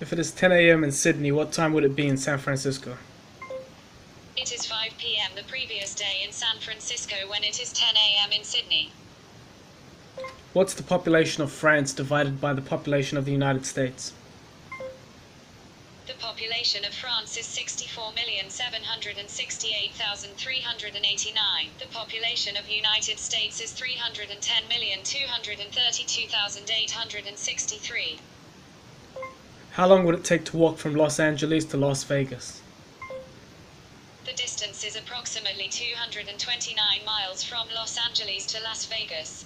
If it is 10 a.m. in Sydney, what time would it be in San Francisco? It is 5 p.m. the previous day in San Francisco when it is 10 a.m. in Sydney. What's the population of France divided by the population of the United States? The population of France is 64,768,389. The population of United States is 310,232,863. How long would it take to walk from Los Angeles to Las Vegas? The distance is approximately 229 miles from Los Angeles to Las Vegas.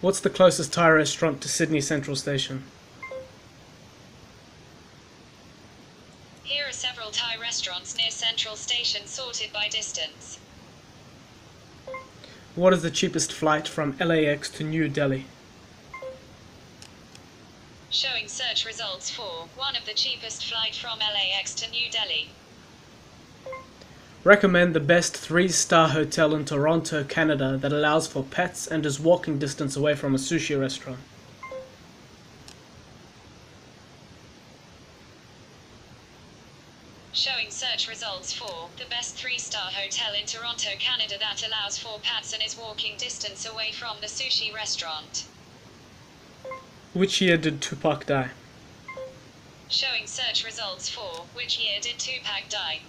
What's the closest Thai restaurant to Sydney Central Station? Here are several Thai restaurants near Central Station sorted by distance. What is the cheapest flight from LAX to New Delhi? Showing search results for one of the cheapest flight from LAX to New Delhi. Recommend the best three star hotel in Toronto, Canada that allows for pets and is walking distance away from a sushi restaurant. Showing search results for the best three star hotel in Toronto, Canada that allows for pets and is walking distance away from the sushi restaurant. Which year did Tupac die? Showing search results for which year did Tupac die?